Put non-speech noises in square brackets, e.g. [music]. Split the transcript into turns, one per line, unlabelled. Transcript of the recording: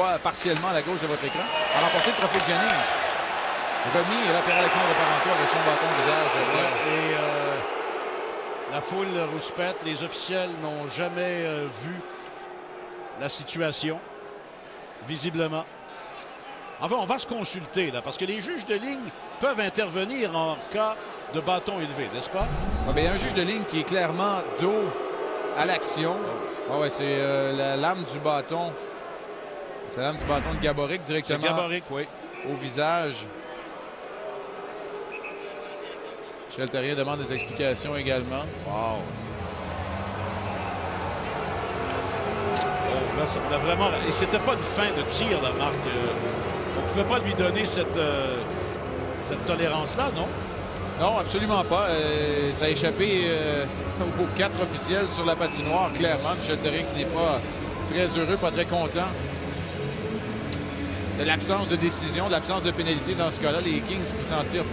voit partiellement à la gauche de votre écran, a remporté le trophée Jennings. Remis, et là, Pierre-Alexandre Parentois avec son bâton de visage.
Ouais, et euh, la foule rouspète, les officiels n'ont jamais euh, vu la situation, visiblement. Enfin, on va se consulter, là, parce que les juges de ligne peuvent intervenir en cas de bâton élevé, n'est-ce pas?
Ah, ben, il y a un juge de ligne qui est clairement dos à l'action. Ah ouais, c'est euh, la lame du bâton. C'est la lame du bâton de Gaboric directement
Gaboric, oui.
au visage. Michel demande des explications également.
Wow. Oh, là, ça, on a vraiment... Et c'était pas une fin de tir, la marque. Euh, on pouvait pas lui donner cette, euh, cette tolérance-là, non?
Non, absolument pas. Euh, ça a échappé euh, [laughs] aux quatre officiels sur la patinoire, clairement. Michel qui n'est pas très heureux, pas très content l'absence de décision, l'absence de pénalité dans ce cas-là. Les Kings qui s'en tirent